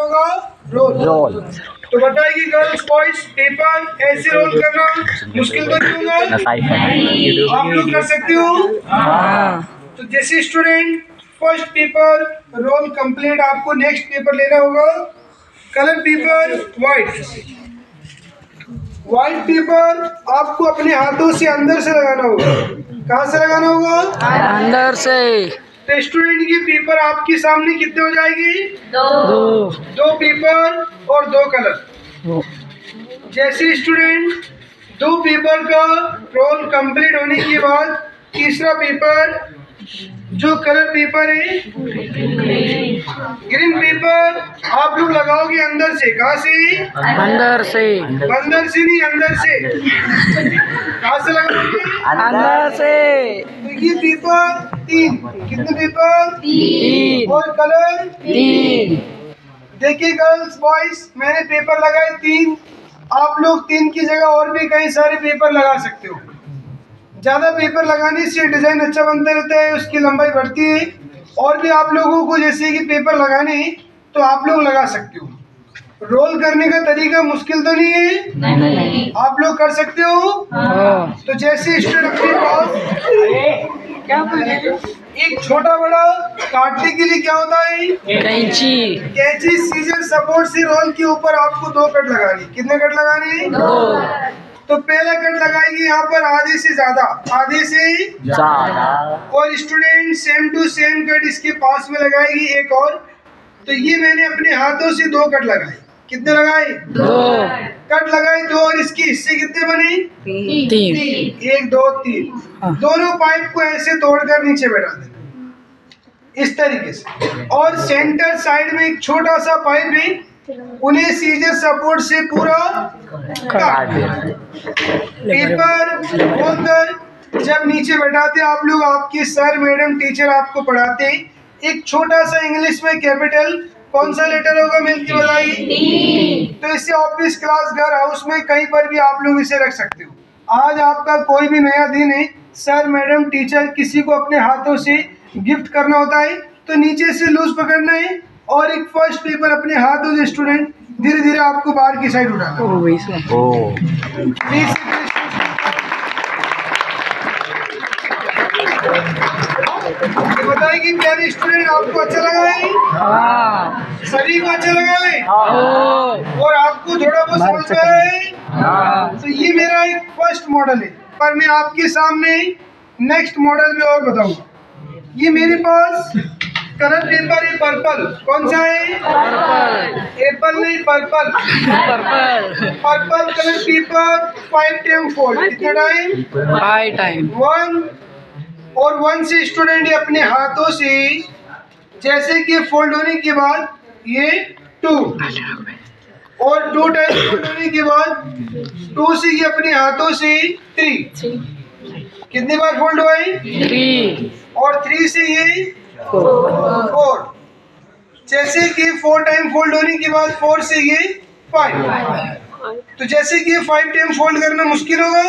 होगा। Roll. Roll. तो बताएगी गर्ल्स बॉयज़ पेपर ऐसे रोल करना मुश्किल तो नहीं होगा। आप लोग कर सकते हो। हाँ। तो जैसे student first paper roll complete आपको नेक्स्ट पेपर लेना होगा। Colour paper white white paper आपको अपने हाथों से अंदर से लगाना होगा। कहाँ से लगाना होगा? अंदर से। स्टूडेंट की पेपर आपके सामने कितने हो जाएगी? दो। दो। पेपर और दो कलर। जैसे स्टूडेंट दो पेपर का रोल कंप्लीट होने के बाद तीसरा पेपर जो कलर पेपर है ग्रीन पेपर आप लोग लगाओगे अंदर से कहा से? अंदर से। अंदर से नहीं अंदर से। कहाँ से अंदर से। ये तीन। कितने पेपर तीन। और कलर तीन। देखिए गर्ल्स बॉयज़ मैंने पेपर लगाए तीन। आप लोग तीन की जगह और भी कई सारे पेपर लगा सकते हो। ज़्यादा पेपर लगाने से डिज़ाइन अच्छा बनता रहता है उसकी लंबाई बढ़ती है। और भी आप लोगों को जैसे कि पेपर लगाने तो आप लोग लगा सकते हो। रोल करने का तरीका मुश्किल तो नहीं है नहीं नहीं। आप लोग कर सकते हो? हाँ। तो जैसे स्टूडेंट अपने पास क्या एक छोटा बड़ा काटने के लिए क्या होता है? कैंची। कैंची सीजर सपोर्ट से रोल के ऊपर आपको दो कट लगानी कितने कट लगाने दो। तो पहला कट लगाएँगे यहाँ पर आधे से ज़्यादा। आधे से ज़्यादा। और student same to same cut इसके पास में लगाएगी एक और। तो ये मैंने अपने हाथों से दो कट लगाए। कितने लगाए? दो। कट लगाए दो और इसके हिस्से कितने बने? तीन। एक दो तीन। हाँ। दोनों पाइप को ऐसे तोड़कर नीचे बैठा देना। इस तरीके से। और सेंटर साइड में एक छोटा सा पाइप है उन्हें सीजर सपोर्ट से पूरा काट पेपर खोलकर जब नीचे बैठाते आप लोग आपके सर मैडम टीचर आपको पढ़ाते एक छोटा सा इंग्लिश में कैपिटल कौन सा लेटर होगा मिल के बताइए तो इसे ऑफ़िस क्लास घर हाउस में कहीं पर भी आप लोग इसे रख सकते हो। आज आपका कोई भी नया दिन है सर मैडम टीचर किसी को अपने हाथों से गिफ्ट करना होता है तो नीचे से लूज पकड़ना है और एक फ़र्स्ट पेपर अपने हाथों से स्टूडेंट धीरे धीरे आपको बाहर की साइड उठाना कि प्यारे स्टूडेंट आपको अच्छा लगा है? हाँ। सभी को अच्छा लगा है? और आपको थोड़ा बहुत समझ में आया है? हाँ। तो ये मेरा एक फ़र्स्ट मॉडल है। पर मैं आपके सामने नेक्स्ट मॉडल भी और बताऊँगा। ये मेरे पास कलर पेपर है पर्पल कौन सा है? पर्पल एप्पल नहीं purple purple purple colour paper five time four कितना टाइम फाइव टाइम वन और वन से स्टूडेंट ये अपने हाथों से जैसे कि फोल्ड होने के बाद ये टू और टू टाइम फोल्ड होने के बाद टू से ये अपने हाथों से थ्री कितनी बार फोल्ड हुआ है थ्री और थ्री से ये फोर जैसे कि फोर टाइम फोल्ड होने के बाद फोर से ये फाइव तो जैसे कि ये फाइव टाइम फोल्ड करना मुश्किल होगा?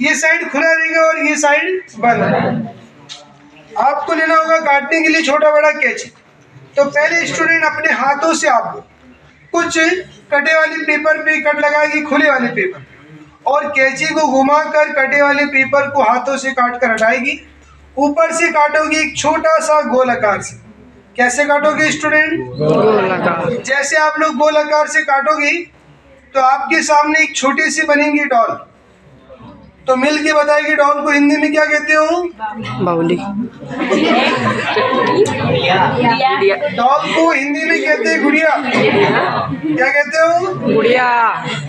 ये साइड खुला रहेगा और ये साइड बंद। आपको लेना होगा काटने के लिए छोटा बड़ा कैच तो पहले स्टूडेंट अपने हाथों से आपको कुछ कटे वाले पेपर पे कट लगाएगी खुले वाले पेपर और कैची को घुमाकर कटे वाले पेपर को हाथों से काट कर हटाएगी। ऊपर से काटोगी एक छोटा सा गोल आकार से। कैसे काटोगे स्टूडेंट गोल लगा जैसे आप लोग गोल आकार से काटोगे तो आपके सामने एक छोटी सी बनेगी डॉल। तो मिल के बताएगी डॉल को हिंदी में क्या कहते हो? बाउली डॉल को हिंदी में कहते हैं गुड़िया। क्या कहते हो? गुड़िया।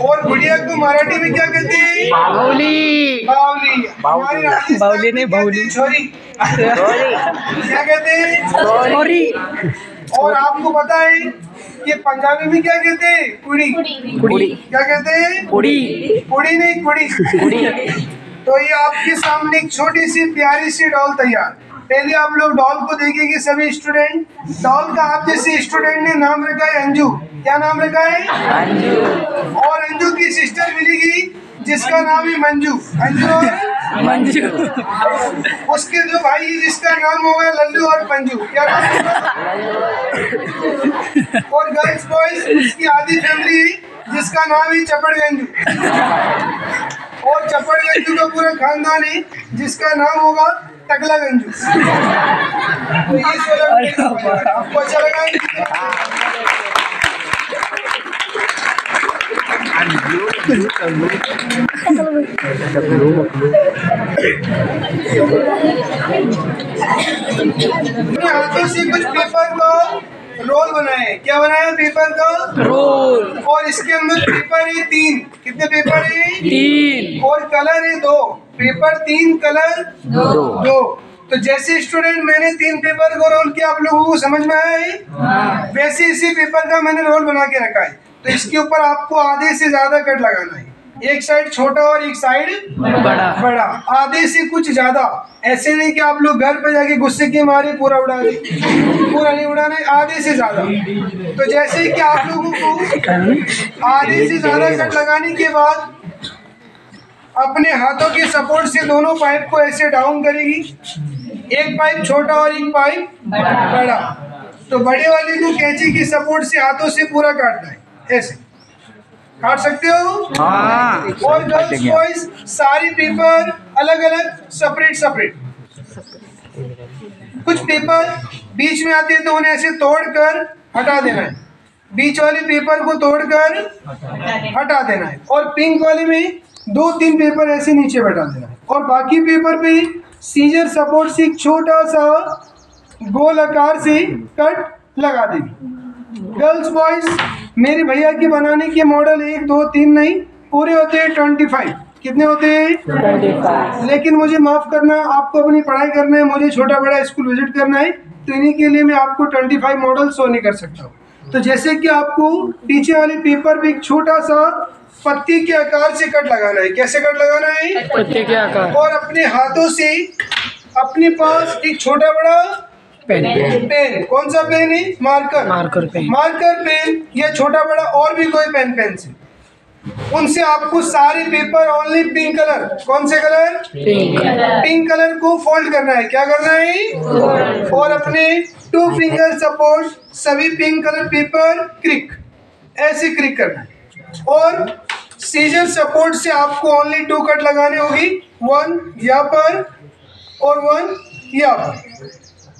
और गुड़िया को मराठी में क्या कहते हैं? बाउली बावली। में नहीं, हैं छोरी क्या कहते हैं? और आपको पता है कि पंजाबी में क्या कहते हैं? कुड़ी। कुड़ी। क्या कहते हैं? कुड़ी। कुड़ी नहीं कुड़ी। कुड़ी। तो ये आपके सामने एक छोटी सी प्यारी सी डॉल तैयार। पहले आप लोग डॉल को देखेंगे सभी स्टूडेंट। डॉल का आप जैसे स्टूडेंट ने नाम रखा है अंजू। क्या नाम रखा है? अंजू। और अंजू की सिस्टर मिलेगी जिसका नाम है मंजू। अंजू और मंजू। उसके दो भाई जिसका नाम होगा लल्लू और पंजू क्या नाम और गर्ल्स बॉयज़ उसकी आधी फैमिली जिसका नाम है चपड़गंजू। और चपड़गंजू का पूरा खानदान है जिसका नाम होगा टकला गंजू तो ये सोलह आपको अच्छा लगा अपने हाथों से कुछ पेपर का रोल बनाए क्या बनाया पेपर का रोल और इसके अंदर पेपर है तीन कितने पेपर है तीन और कलर है दो पेपर तीन कलर दो दो तो जैसे स्टूडेंट मैंने तीन पेपर को रोल किया आप लोगों को समझ में आया है वैसे इसी पेपर का मैंने रोल बना के रखा है तो इसके ऊपर आपको आधे से ज़्यादा कट लगाना है। एक साइड छोटा और एक साइड बड़ा। बड़ा। आधे से कुछ ज़्यादा। ऐसे नहीं कि आप लोग घर पे जाके गुस्से के मारे पूरा उड़ा दे। पूरा नहीं उड़ाना है आधे से ज़्यादा। तो जैसे कि आप लोगों को आधे से ज़्यादा कट लगाने के बाद अपने हाथों के सपोर्ट से दोनों पाइप को ऐसे डाउन करेगी। एक पाइप छोटा और एक पाइप बड़ा। तो बड़े वाले को कैंची की सपोर्ट से हाथों से पूरा काटना है। ऐसे। काट सकते हो? हाँ। और गर्ल्स बॉयज़ सारी पेपर अलग अलग सेपरेट सेपरेट कुछ पेपर बीच में आते हैं तो उन्हें ऐसे तोड़कर हटा देना है। बीच वाले पेपर को तोड़कर हटा देना है। और पिंक वाले में दो तीन पेपर ऐसे नीचे बैठा देना है। और बाकी पेपर पे सीजर सपोर्ट से एक छोटा सा गोल आकार से कट लगा देगी गर्ल्स बॉयज़ मेरे भैया के बनाने के मॉडल एक दो तीन नहीं पूरे होते हैं ट्वेंटी फाइव कितने होते हैं? लेकिन मुझे माफ़ करना आपको अपनी पढ़ाई करना है मुझे छोटा बड़ा स्कूल विज़िट करना है तो इन्हीं के लिए मैं आपको ट्वेंटी फाइव मॉडल शो नहीं कर सकता हूँ। तो जैसे कि आपको पीछे वाले पेपर पे एक छोटा सा पत्ती के आकार से कट लगाना है। कैसे कट लगाना है? पत्ते के आकार। और अपने हाथों से अपने पास एक छोटा बड़ा पेन। पेन। कौन सा पेन है? Marker. Marker pen. Marker pen या छोटा बड़ा और भी कोई पेन पेंसिल उनसे आपको सारे पेपर ओनली पिंक कलर कौन से कलर पिंक पिंक कलर को फोल्ड करना है। क्या करना है? और अपने टू फिंगर सपोर्ट सभी पिंक कलर पेपर क्रिक ऐसे क्रिक करना है। और सीजर सपोर्ट से आपको ओनली टू कट लगाने होगी। वन यहाँ पर और वन यहाँ पर।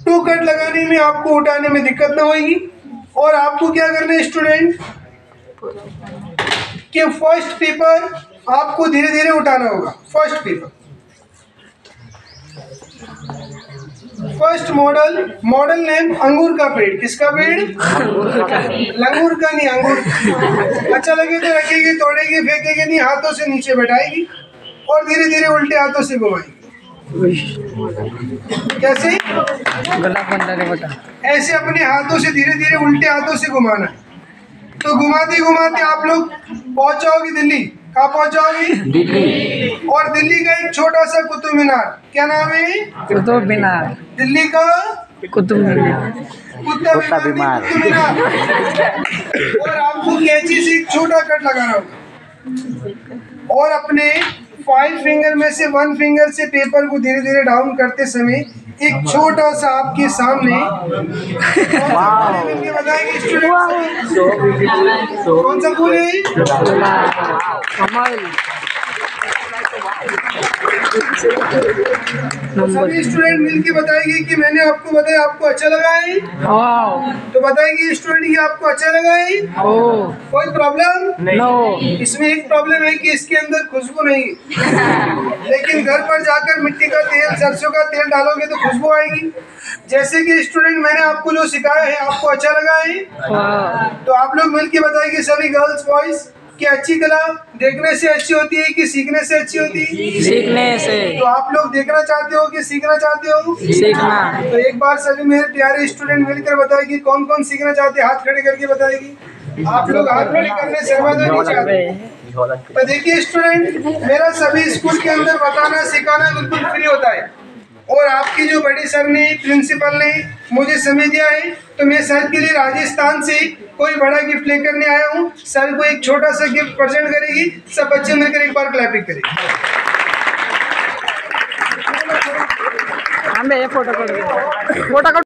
टू कट लगाने में, आपको उठाने में दिक्कत ना होगी और आपको क्या करना है स्टूडेंट कि फ़र्स्ट पेपर आपको धीरे धीरे उठाना होगा। First paper first model model name अंगूर का पेड़। किसका पेड़? लंगूर का नहीं, अंगूर। अच्छा लगे तो रखेगी, तोड़ेगी, फेंकेगी नहीं, हाथों से नीचे बैठाएगी और धीरे धीरे उल्टे हाथों से घुमाएगी। कैसे? गला बंदा रे बेटा। ऐसे अपने हाथों से धीरे धीरे उल्टे हाथों से घुमाना। तो घुमाते घुमाते आप लोग पहुँच जाओगे दिल्ली। कहाँ पहुँच जाओगे दिल्ली। और दिल्ली का एक छोटा सा कुतुब मीनार। क्या नाम है? कुतुब मीनार। दिल्ली का कुतुब मीनार। कुत्ता बीमार। कुतुब मीनार। और आपको कैची से एक छोटा कट लगाना होगा। और अपने फाइव फिंगर में से वन फिंगर से पेपर को धीरे धीरे डाउन करते समय एक छोटा सा आपके सामने बताएँगे कौन सा फूल है नंबर सभी स्टूडेंट मिलके बताएँगे कि मैंने आपको बताया आपको अच्छा लगा है? तो बताएँगे स्टूडेंट कि आपको अच्छा लगा है? कोई प्रॉब्लम नो इसमें एक प्रॉब्लम है कि इसके अंदर खुशबू नहीं। लेकिन घर पर जाकर मिट्टी का तेल सरसों का तेल डालोगे तो खुशबू आएगी। जैसे कि स्टूडेंट मैंने आपको जो सिखाया है आपको अच्छा लगा है? तो आप लोग मिलके बताएँगे सभी गर्ल्स बॉयज़ कि अच्छी कला देखने से अच्छी होती है कि सीखने से अच्छी होती है? सीखने से। तो आप लोग देखना चाहते हो कि सीखना चाहते हो? सीखना। तो एक बार सभी मेरे प्यारे स्टूडेंट मिलकर बताएगी कौन कौन सीखना चाहते हैं? हाथ खड़े करके बताएगी। आप लोग हाथ खड़े करने से नहीं चाहते। तो देखिए स्टूडेंट मेरा सभी स्कूल के अंदर बताना सिखाना बिल्कुल फ्री होता है। और आपकी जो बड़ी सर ने प्रिंसिपल ने मुझे समय दिया है तो मैं सर के लिए राजस्थान से कोई बड़ा गिफ्ट लेकर नहीं आया हूँ। सर को एक छोटा सा गिफ्ट प्रेजेंट करेगी, सब बच्चे मिलकर एक बार क्लैपिंग करेंगे। आंबे फ़ोटो फ़ोटो